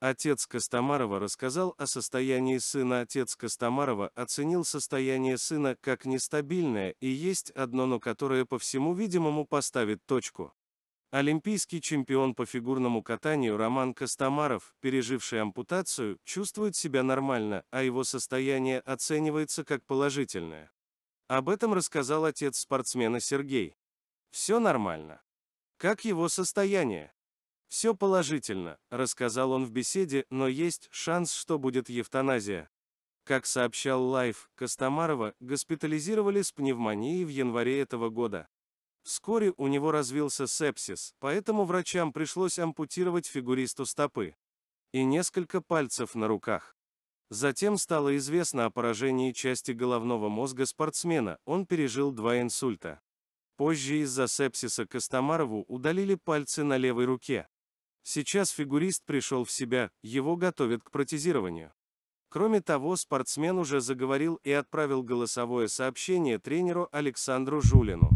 Отец Костомарова рассказал о состоянии сына. Отец Костомарова оценил состояние сына как нестабильное и есть одно, но которое по всему видимому поставит точку. Олимпийский чемпион по фигурному катанию Роман Костомаров, переживший ампутацию, чувствует себя нормально, а его состояние оценивается как положительное. Об этом рассказал отец спортсмена Сергей. Все нормально. Как его состояние? Все положительно, рассказал он в беседе, но есть шанс, что будет эвтаназия. Как сообщал Лайф, Костомарова госпитализировали с пневмонией в январе этого года. Вскоре у него развился сепсис, поэтому врачам пришлось ампутировать фигуристу стопы и несколько пальцев на руках. Затем стало известно о поражении части головного мозга спортсмена, он пережил два инсульта. Позже из-за сепсиса Костомарову удалили пальцы на левой руке. Сейчас фигурист пришел в себя, его готовят к протезированию. Кроме того, спортсмен уже заговорил и отправил голосовое сообщение тренеру Александру Жулину.